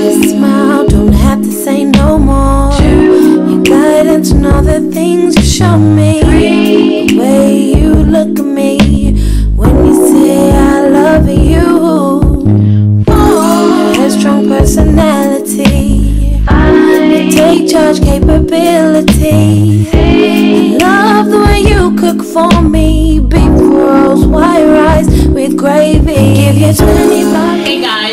your smile, don't have to say no more. Your guidance and all the things you show me. The way you look at me when you say I love you. Oh, your strong personality. You take charge capability. I love the way you cook for me. White rice with gravy. Give you 25. Hey guys,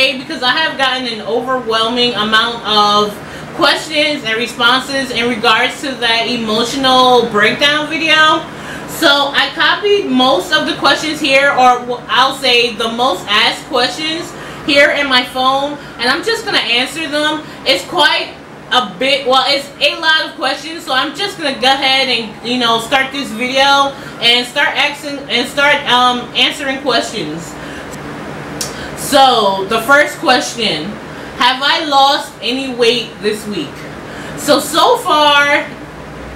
Because I have gotten an overwhelming amount of questions and responses in regards to that emotional breakdown video. So I copied most of the questions here, or I'll say the most asked questions here in my phone, and I'm just gonna answer them. It's quite a bit, well, it's a lot of questions, so I'm just gonna go ahead and you know start this video and start asking and start um, answering questions. So the first question: Have I lost any weight this week? So so far,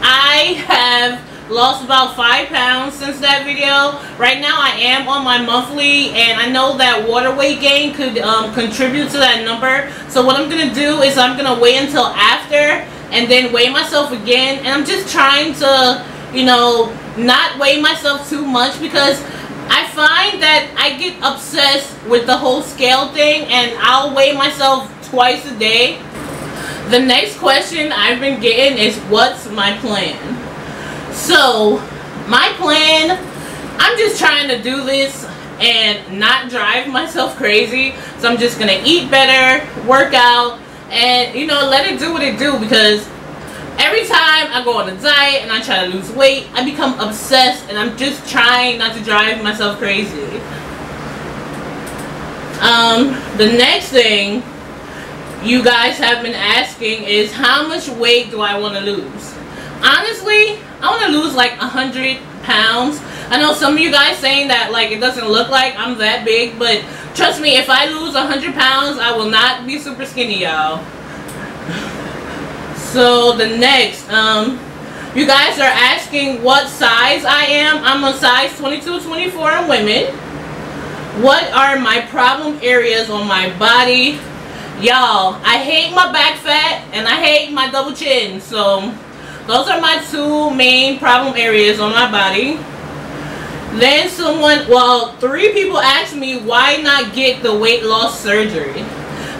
I have lost about five pounds since that video. Right now, I am on my monthly, and I know that water weight gain could um, contribute to that number. So what I'm gonna do is I'm gonna wait until after, and then weigh myself again. And I'm just trying to, you know, not weigh myself too much because I find that I get obsessed with the whole scale thing and I'll weigh myself twice a day. The next question I've been getting is what's my plan? So, my plan, I'm just trying to do this and not drive myself crazy. So I'm just gonna eat better, work out, and you know, let it do what it do because every time I go on a diet and I try to lose weight, I become obsessed and I'm just trying not to drive myself crazy. Um, the next thing you guys have been asking is how much weight do I want to lose? Honestly, I want to lose like a hundred pounds. I know some of you guys saying that like it doesn't look like I'm that big, but trust me, if I lose a hundred pounds, I will not be super skinny, y'all. So the next, um, you guys are asking what size I am. I'm a size 22, 24 in women. What are my problem areas on my body? Y'all, I hate my back fat and I hate my double chin. So those are my two main problem areas on my body. Then someone, well, three people asked me why not get the weight loss surgery.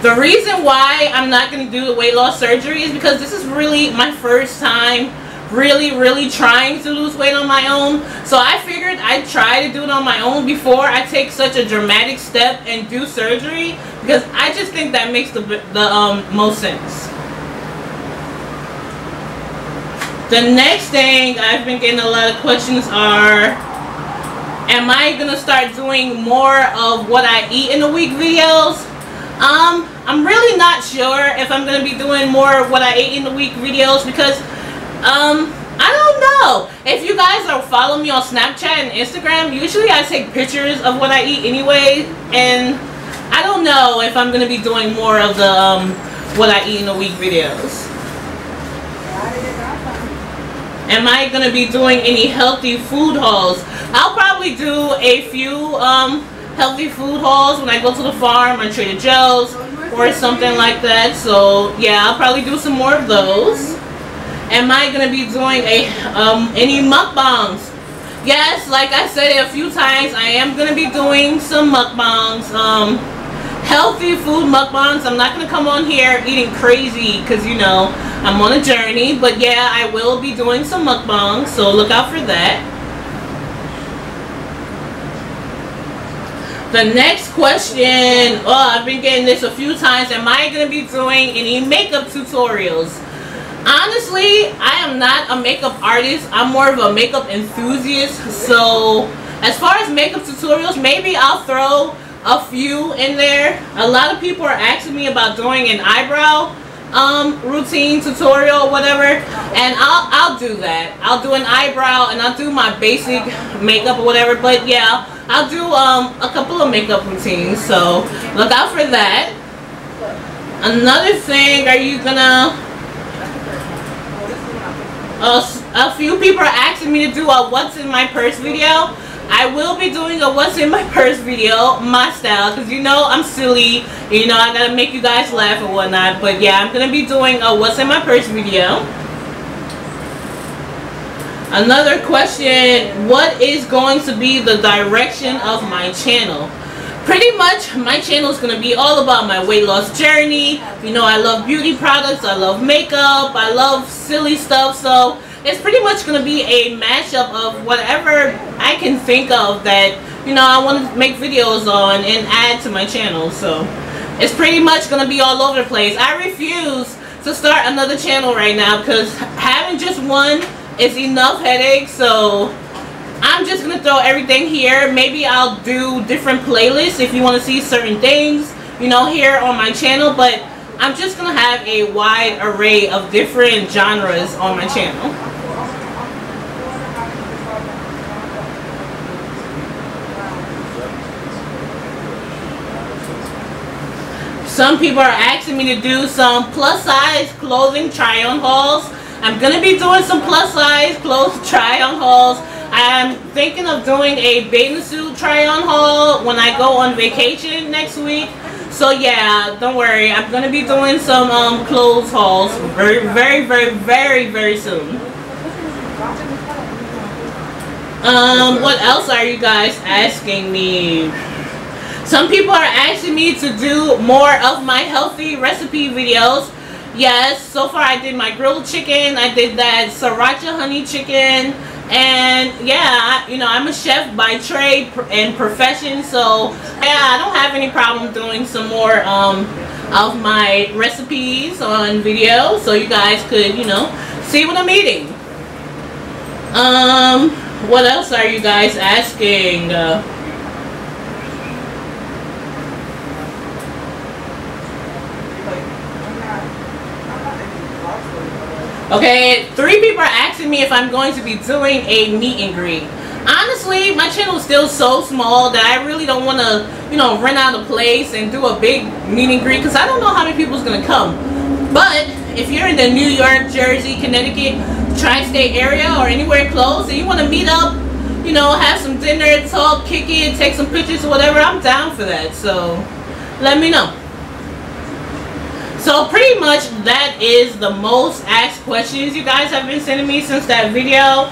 The reason why I'm not going to do the weight loss surgery is because this is really my first time really, really trying to lose weight on my own. So I figured I'd try to do it on my own before I take such a dramatic step and do surgery because I just think that makes the, the um, most sense. The next thing I've been getting a lot of questions are am I gonna start doing more of what I eat in a week videos? Um, I'm really not sure if I'm gonna be doing more of what I ate in the week videos because um I don't know. If you guys are following me on Snapchat and Instagram, usually I take pictures of what I eat anyway, and I don't know if I'm gonna be doing more of the um, what I eat in a week videos. Am I gonna be doing any healthy food hauls? I'll probably do a few um, healthy food hauls when I go to the farm or Trader Joe's or something like that. So yeah, I'll probably do some more of those. Am I gonna be doing a um, any mukbangs? Yes, like I said a few times, I am gonna be doing some mukbangs. Um, healthy food mukbangs. I'm not gonna come on here eating crazy because you know I'm on a journey. But yeah, I will be doing some mukbangs, so look out for that. The next question, oh, I've been getting this a few times. Am I going to be doing any makeup tutorials? Honestly, I am not a makeup artist. I'm more of a makeup enthusiast. So, as far as makeup tutorials, maybe I'll throw a few in there. A lot of people are asking me about doing an eyebrow um, routine tutorial or whatever. And I'll, I'll do that. I'll do an eyebrow and I'll do my basic makeup or whatever. But yeah, I'll do um, a couple of makeup routines, so look out for that. Another thing, are you gonna... Uh, a few people are asking me to do a what's in my purse video. I will be doing a what's in my purse video, my style, because you know I'm silly. You know I gotta make you guys laugh and whatnot. But yeah, I'm gonna be doing a what's in my purse video. Another question, what is going to be the direction of my channel? Pretty much my channel is going to be all about my weight loss journey. You know, I love beauty products, I love makeup, I love silly stuff. So it's pretty much going to be a mashup of whatever I can think of that, you know, I want to make videos on and add to my channel. So it's pretty much going to be all over the place. I refuse to start another channel right now because having just one it's enough headache so I'm just gonna throw everything here. Maybe I'll do different playlists if you want to see certain things you know here on my channel but I'm just gonna have a wide array of different genres on my channel. Some people are asking me to do some plus size clothing try on hauls I'm going to be doing some plus size clothes try on hauls. I'm thinking of doing a bathing suit try on haul when I go on vacation next week. So yeah, don't worry. I'm going to be doing some um, clothes hauls very, very, very, very, very soon. Um, what else are you guys asking me? Some people are asking me to do more of my healthy recipe videos. Yes, so far I did my grilled chicken. I did that sriracha honey chicken. And yeah, you know, I'm a chef by trade and profession. So yeah, I don't have any problem doing some more um, of my recipes on video. So you guys could, you know, see what I'm eating. Um, what else are you guys asking? Uh, Okay, three people are asking me if I'm going to be doing a meet and greet. Honestly, my channel is still so small that I really don't want to, you know, rent out a place and do a big meet and greet because I don't know how many people is going to come. But if you're in the New York, Jersey, Connecticut, tri-state area or anywhere close and you want to meet up, you know, have some dinner, talk, kick it, take some pictures or whatever, I'm down for that. So let me know. So pretty much that is the most asked questions you guys have been sending me since that video.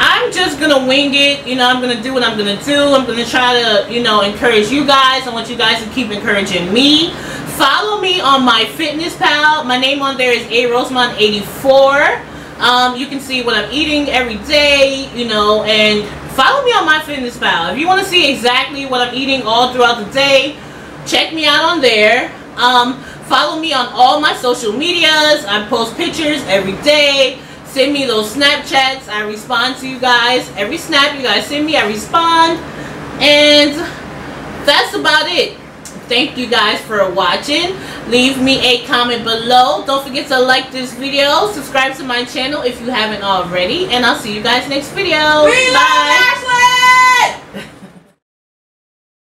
I'm just gonna wing it, you know, I'm gonna do what I'm gonna do. I'm gonna try to, you know, encourage you guys. I want you guys to keep encouraging me. Follow me on my Fitness Pal. My name on there is A Rosemont84. Um, you can see what I'm eating every day, you know, and follow me on MyFitnessPal. If you want to see exactly what I'm eating all throughout the day, check me out on there. Um, Follow me on all my social medias. I post pictures every day. Send me those Snapchats. I respond to you guys. Every snap you guys send me, I respond. And that's about it. Thank you guys for watching. Leave me a comment below. Don't forget to like this video. Subscribe to my channel if you haven't already. And I'll see you guys next video. Bye.